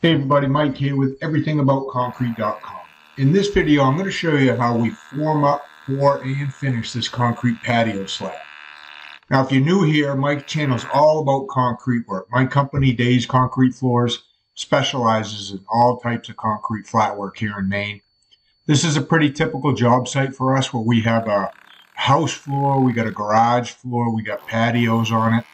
Hey everybody, Mike here with everythingaboutconcrete.com. In this video, I'm going to show you how we form up, pour, and finish this concrete patio slab. Now, if you're new here, my channel is all about concrete work. My company, Days Concrete Floors, specializes in all types of concrete flat work here in Maine. This is a pretty typical job site for us where we have a house floor, we got a garage floor, we got patios on it,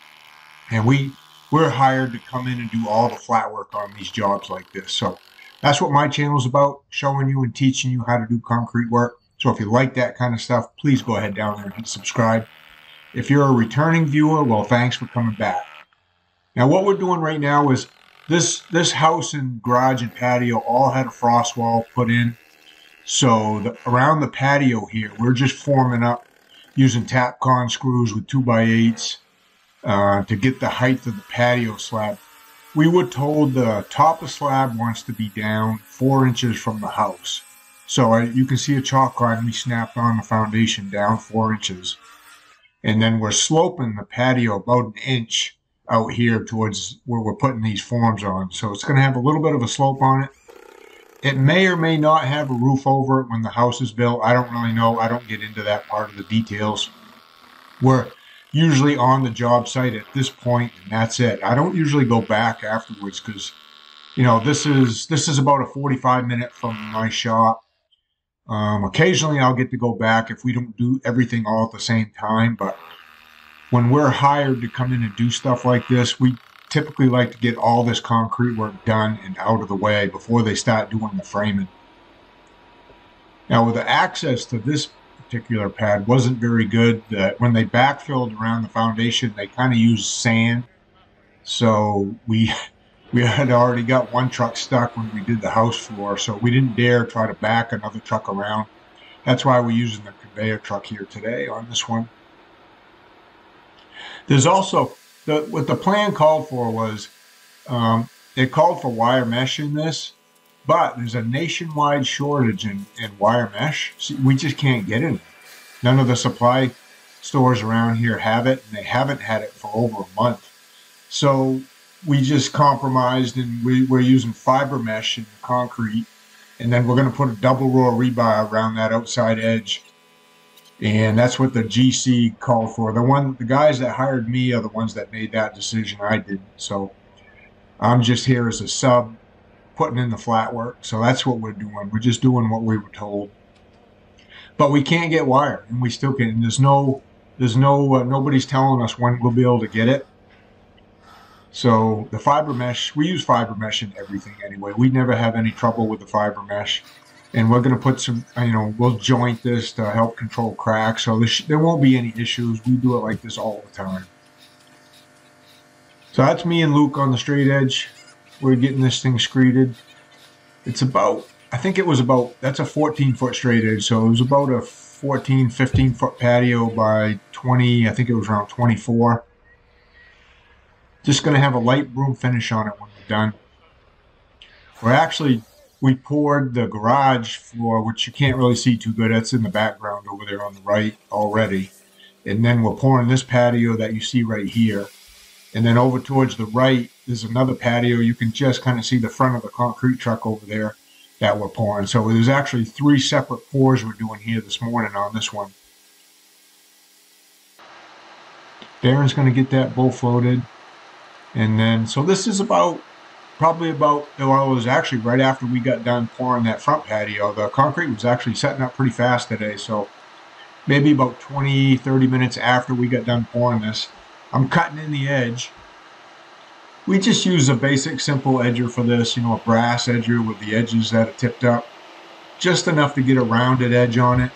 and we we're hired to come in and do all the flat work on these jobs like this. So that's what my channel is about, showing you and teaching you how to do concrete work. So if you like that kind of stuff, please go ahead down there and subscribe. If you're a returning viewer, well, thanks for coming back. Now, what we're doing right now is this this house and garage and patio all had a frost wall put in. So the, around the patio here, we're just forming up using Tapcon screws with 2 by 8s uh, to get the height of the patio slab. We were told the top of slab wants to be down four inches from the house. So you can see a chalk line we snapped on the foundation down four inches. And then we're sloping the patio about an inch out here towards where we're putting these forms on. So it's going to have a little bit of a slope on it. It may or may not have a roof over it when the house is built. I don't really know. I don't get into that part of the details. We're usually on the job site at this point and that's it. I don't usually go back afterwards because you know this is this is about a 45 minute from my shop. Um, occasionally i'll get to go back if we don't do everything all at the same time but when we're hired to come in and do stuff like this we typically like to get all this concrete work done and out of the way before they start doing the framing. Now with the access to this particular pad wasn't very good. That when they backfilled around the foundation, they kind of used sand. So we we had already got one truck stuck when we did the house floor, so we didn't dare try to back another truck around. That's why we're using the conveyor truck here today on this one. There's also the what the plan called for was um, it called for wire mesh in this, but there's a nationwide shortage in, in wire mesh. We just can't get it. None of the supply stores around here have it, and they haven't had it for over a month. So we just compromised and we, we're using fiber mesh the concrete. And then we're going to put a double row rebar around that outside edge. And that's what the GC called for. The one, the guys that hired me are the ones that made that decision. I didn't. So I'm just here as a sub putting in the flat work. So that's what we're doing. We're just doing what we were told. But we can't get wire, and we still can. There's no, there's no, uh, nobody's telling us when we'll be able to get it. So the fiber mesh, we use fiber mesh in everything anyway. We never have any trouble with the fiber mesh. And we're going to put some, you know, we'll joint this to help control cracks. So there won't be any issues. We do it like this all the time. So that's me and Luke on the straight edge. We're getting this thing screeded. It's about, I think it was about, that's a 14 foot straight edge. So it was about a 14, 15 foot patio by 20, I think it was around 24. Just going to have a light broom finish on it when we're done. We're actually, we poured the garage floor, which you can't really see too good. That's in the background over there on the right already. And then we're pouring this patio that you see right here. And then over towards the right, there's another patio. You can just kind of see the front of the concrete truck over there that we're pouring. So there's actually three separate pours we're doing here this morning on this one. Darren's going to get that bull floated. And then, so this is about, probably about, well, it was actually right after we got done pouring that front patio. The concrete was actually setting up pretty fast today. So maybe about 20, 30 minutes after we got done pouring this. I'm cutting in the edge. We just use a basic simple edger for this, you know, a brass edger with the edges that are tipped up. Just enough to get a rounded edge on it.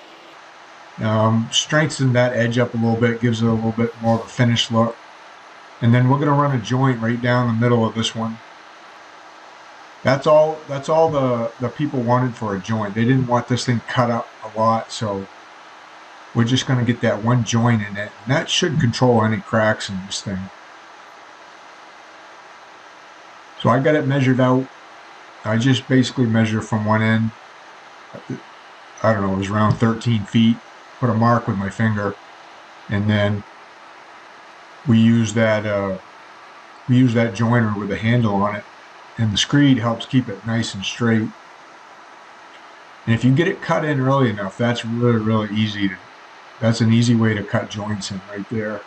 Um, strengthen that edge up a little bit, gives it a little bit more of a finished look. And then we're going to run a joint right down the middle of this one. That's all. That's all the the people wanted for a joint. They didn't want this thing cut up a lot, so we're just going to get that one joint in it. And that should control any cracks in this thing. So I got it measured out. I just basically measure from one end. I don't know, it was around 13 feet. Put a mark with my finger. And then we use that uh, we use that joiner with a handle on it and the screed helps keep it nice and straight. And if you get it cut in early enough, that's really, really easy to, that's an easy way to cut joints in right there.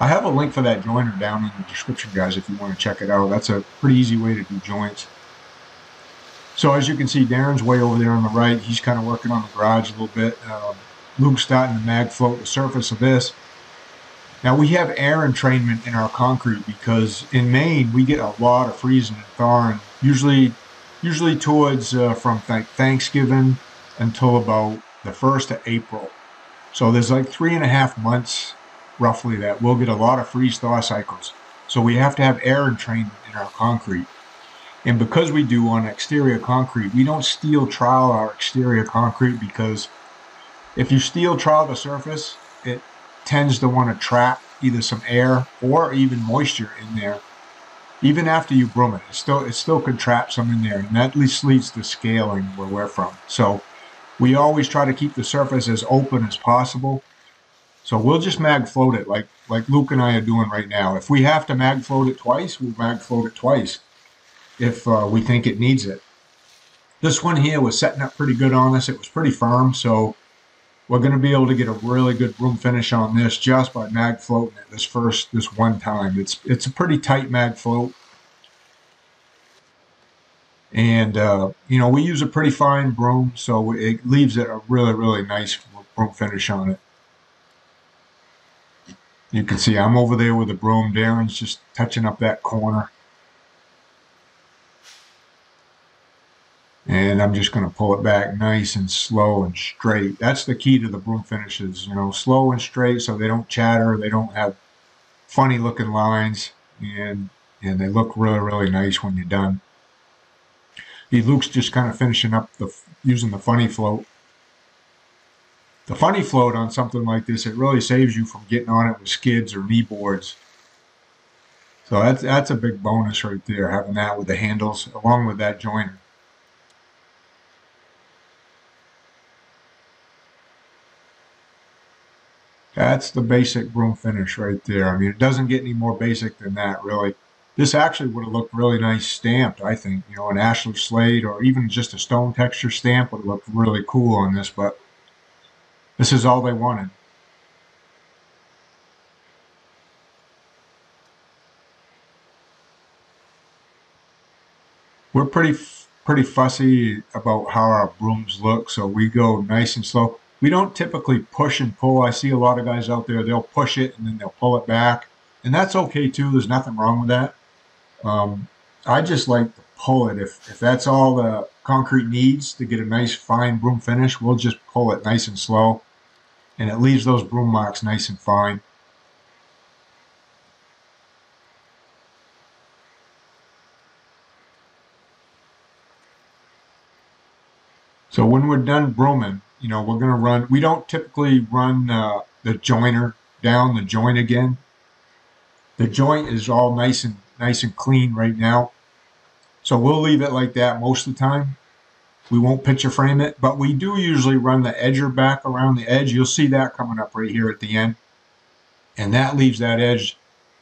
I have a link for that joiner down in the description, guys, if you want to check it out. That's a pretty easy way to do joints. So as you can see, Darren's way over there on the right. He's kind of working on the garage a little bit. Um, Luke's starting to mag float the surface of this. Now we have air entrainment in our concrete because in Maine we get a lot of freezing and thawing. Usually, usually towards uh, from th Thanksgiving until about the first of April. So there's like three and a half months roughly that we'll get a lot of freeze thaw cycles. So we have to have air entrainment in our concrete. And because we do on exterior concrete, we don't steel trowel our exterior concrete because if you steel trowel the surface, it tends to want to trap either some air or even moisture in there. Even after you broom it, it still it still could trap some in there, and that at least leads to scaling where we're from. So we always try to keep the surface as open as possible so we'll just mag float it like like Luke and I are doing right now. If we have to mag float it twice, we'll mag float it twice if uh, we think it needs it. This one here was setting up pretty good on us. It was pretty firm, so we're going to be able to get a really good room finish on this just by mag floating it this first this one time. It's it's a pretty tight mag float. And, uh, you know, we use a pretty fine broom, so it leaves it a really, really nice broom finish on it. You can see I'm over there with the broom. Darren's just touching up that corner. And I'm just going to pull it back nice and slow and straight. That's the key to the broom finishes, you know, slow and straight so they don't chatter, they don't have funny looking lines, and and they look really, really nice when you're done. He Luke's just kind of finishing up the using the funny float the funny float on something like this, it really saves you from getting on it with skids or knee boards. So that's that's a big bonus right there, having that with the handles along with that joiner. That's the basic broom finish right there. I mean, it doesn't get any more basic than that, really. This actually would have looked really nice stamped, I think. You know, an ashlar slate or even just a stone texture stamp would look really cool on this, but this is all they wanted. We're pretty pretty fussy about how our brooms look, so we go nice and slow. We don't typically push and pull. I see a lot of guys out there, they'll push it and then they'll pull it back. And that's okay too. There's nothing wrong with that. Um, I just like to pull it. If, if that's all the concrete needs to get a nice fine broom finish, we'll just pull it nice and slow and it leaves those broom marks nice and fine. So when we're done brooming, you know, we're going to run, we don't typically run uh, the joiner down the joint again. The joint is all nice and nice and clean right now. So we'll leave it like that most of the time. We won't picture frame it, but we do usually run the edger back around the edge. You'll see that coming up right here at the end. And that leaves that edge,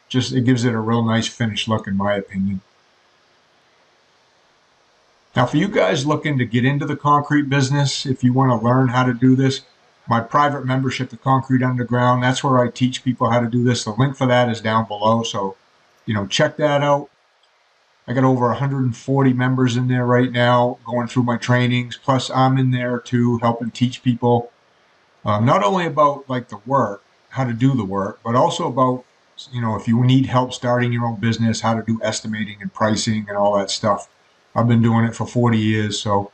just it gives it a real nice finished look in my opinion. Now for you guys looking to get into the concrete business, if you want to learn how to do this, my private membership, the Concrete Underground, that's where I teach people how to do this. The link for that is down below. So, you know, check that out. I got over 140 members in there right now going through my trainings. Plus, I'm in there too, helping teach people um, not only about like the work, how to do the work, but also about you know if you need help starting your own business, how to do estimating and pricing and all that stuff. I've been doing it for 40 years, so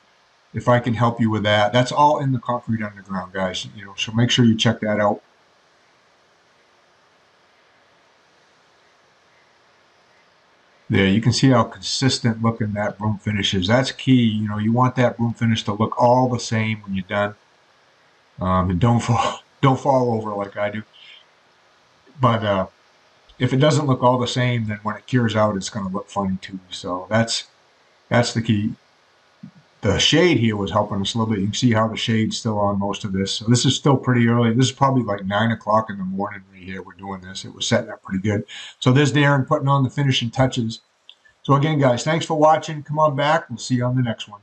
if I can help you with that, that's all in the Concrete Underground, guys. You know, so make sure you check that out. There. You can see how consistent looking that broom finish is. That's key. You know, you want that broom finish to look all the same when you're done. Um, and don't fall, don't fall over like I do. But uh, if it doesn't look all the same, then when it cures out, it's going to look funny too. So that's that's the key. The shade here was helping us a little bit. You can see how the shade's still on most of this. So this is still pretty early. This is probably like 9 o'clock in the morning right here. We're doing this. It was setting up pretty good. So there's Darren putting on the finishing touches. So again, guys, thanks for watching. Come on back. We'll see you on the next one.